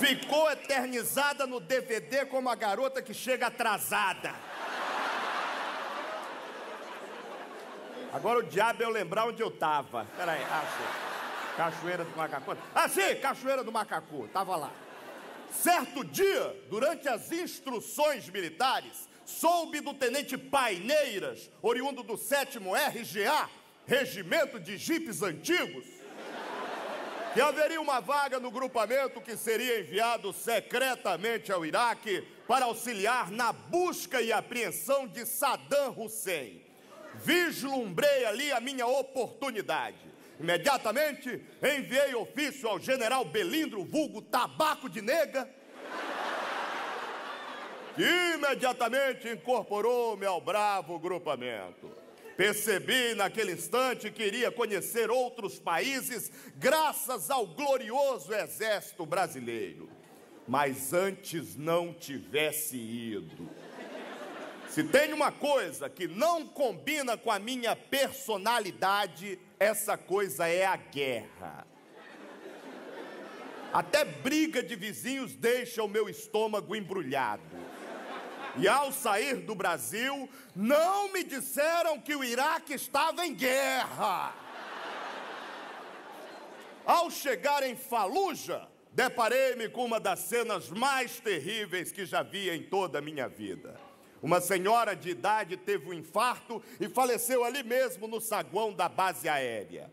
ficou eternizada no DVD como a garota que chega atrasada. Agora o diabo é eu lembrar onde eu tava. Peraí, achei. Cachoeira do Macacu. Ah, sim, Cachoeira do Macacu, tava lá. Certo dia, durante as instruções militares, soube do tenente Paineiras, oriundo do 7 RGA, Regimento de Jipes Antigos, que haveria uma vaga no grupamento que seria enviado secretamente ao Iraque para auxiliar na busca e apreensão de Saddam Hussein. Vislumbrei ali a minha oportunidade. Imediatamente enviei ofício ao general Belindro, vulgo Tabaco de Nega, que imediatamente incorporou-me ao bravo grupamento. Percebi naquele instante que iria conhecer outros países graças ao glorioso exército brasileiro. Mas antes não tivesse ido. Se tem uma coisa que não combina com a minha personalidade, essa coisa é a guerra. Até briga de vizinhos deixa o meu estômago embrulhado. E ao sair do Brasil, não me disseram que o Iraque estava em guerra. Ao chegar em Faluja, deparei-me com uma das cenas mais terríveis que já vi em toda a minha vida. Uma senhora de idade teve um infarto e faleceu ali mesmo no saguão da base aérea.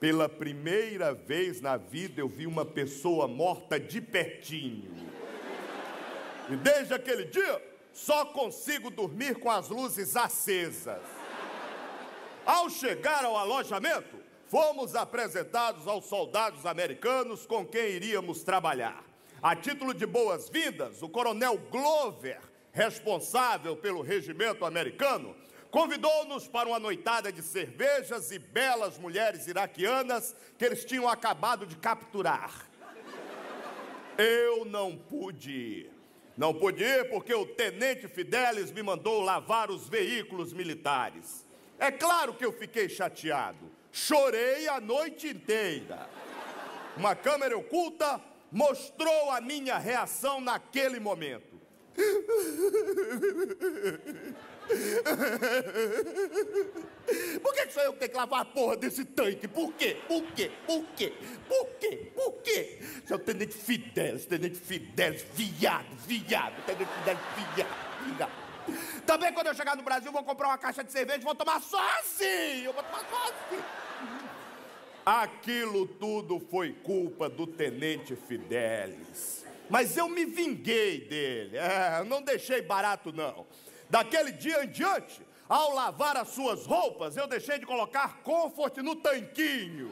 Pela primeira vez na vida eu vi uma pessoa morta de pertinho. E desde aquele dia só consigo dormir com as luzes acesas. Ao chegar ao alojamento, fomos apresentados aos soldados americanos com quem iríamos trabalhar. A título de boas-vindas, o coronel Glover responsável pelo regimento americano, convidou-nos para uma noitada de cervejas e belas mulheres iraquianas que eles tinham acabado de capturar. Eu não pude ir. Não pude ir porque o tenente Fidelis me mandou lavar os veículos militares. É claro que eu fiquei chateado. Chorei a noite inteira. Uma câmera oculta mostrou a minha reação naquele momento. Por que, sou eu que tenho que lavar a porra desse tanque? Por quê? Por quê? Por quê? Por quê? Seu tenente Fidelis, tenente Fidelis, viado, viado, tenente Fidelis, viado, viado. Também quando eu chegar no Brasil, vou comprar uma caixa de cerveja e vou tomar sozinho. Vou tomar sozinho. Aquilo tudo foi culpa do tenente Fidelis. Mas eu me vinguei dele, é, não deixei barato não. Daquele dia em diante, ao lavar as suas roupas, eu deixei de colocar comfort no tanquinho.